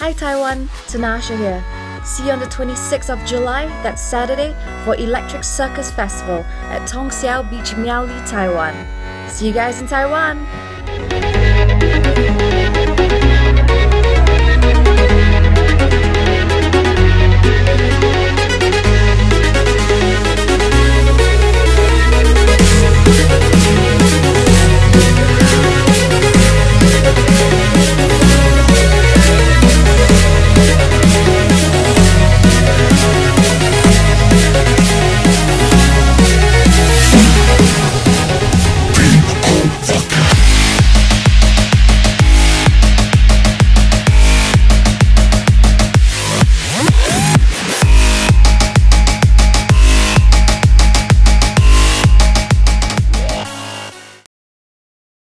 Hi Taiwan, Tenashar here. See you on the 26th of July, that's Saturday, for Electric Circus Festival at Tongsiao Beach, Miaoli, Taiwan. See you guys in Taiwan!